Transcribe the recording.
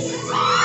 Yeah.